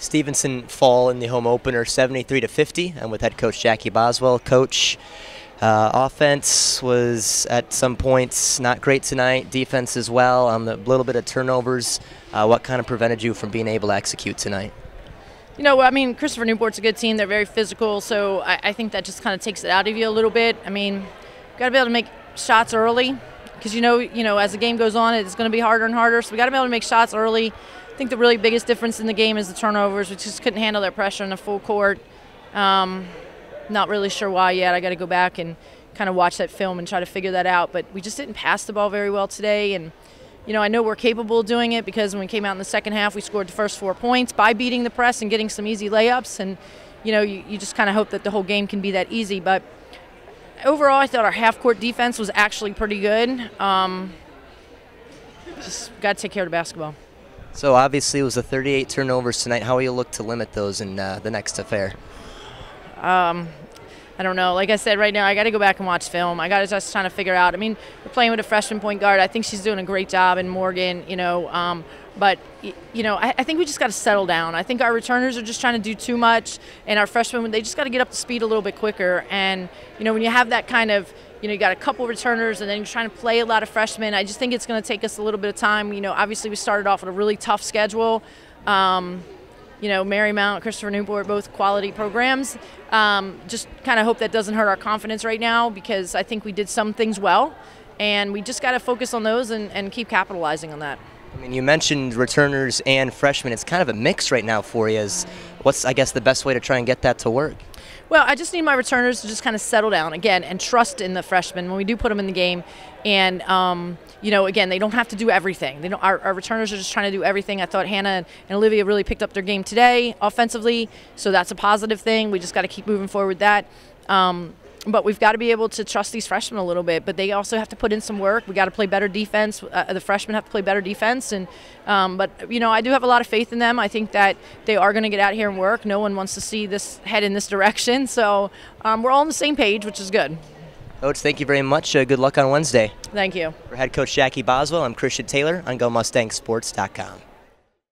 Stevenson fall in the home opener 73 to 50. I'm with head coach Jackie Boswell. Coach, uh, offense was at some points not great tonight. Defense as well. On the little bit of turnovers, uh, what kind of prevented you from being able to execute tonight? You know, I mean, Christopher Newport's a good team. They're very physical, so I, I think that just kind of takes it out of you a little bit. I mean, got to be able to make shots early because you know, you know, as the game goes on, it's going to be harder and harder. So we got to be able to make shots early I think the really biggest difference in the game is the turnovers. We just couldn't handle that pressure in the full court. Um, not really sure why yet. I got to go back and kind of watch that film and try to figure that out. But we just didn't pass the ball very well today. And, you know, I know we're capable of doing it because when we came out in the second half, we scored the first four points by beating the press and getting some easy layups. And, you know, you, you just kind of hope that the whole game can be that easy. But overall, I thought our half court defense was actually pretty good. Um, just got to take care of the basketball. So obviously it was a 38 turnovers tonight. How will you look to limit those in uh, the next affair? Um, I don't know. Like I said, right now I got to go back and watch film. I got to just trying to figure out. I mean, we're playing with a freshman point guard. I think she's doing a great job in Morgan. You know, um, but you know, I, I, think we just got to settle down. I think our returners are just trying to do too much, and our freshmen they just got to get up to speed a little bit quicker. And you know, when you have that kind of you know, you got a couple returners, and then you're trying to play a lot of freshmen. I just think it's going to take us a little bit of time. You know, obviously we started off with a really tough schedule. Um, you know, Marymount, Christopher Newport, both quality programs. Um, just kind of hope that doesn't hurt our confidence right now because I think we did some things well, and we just got to focus on those and, and keep capitalizing on that. I mean, you mentioned returners and freshmen. It's kind of a mix right now for you. Is what's I guess the best way to try and get that to work? Well, I just need my returners to just kind of settle down again and trust in the freshmen when we do put them in the game. And um, you know, again, they don't have to do everything. They don't. Our, our, returners are just trying to do everything. I thought Hannah and Olivia really picked up their game today offensively, so that's a positive thing. We just got to keep moving forward with that. Um, but we've got to be able to trust these freshmen a little bit. But they also have to put in some work. We got to play better defense. Uh, the freshmen have to play better defense. And um, but you know, I do have a lot of faith in them. I think that they are going to get out here and work. No one wants to see this head in this direction. So um, we're all on the same page, which is good. Coach, thank you very much. Uh, good luck on Wednesday. Thank you. For head coach Jackie Boswell, I'm Christian Taylor on GoMustangSports.com.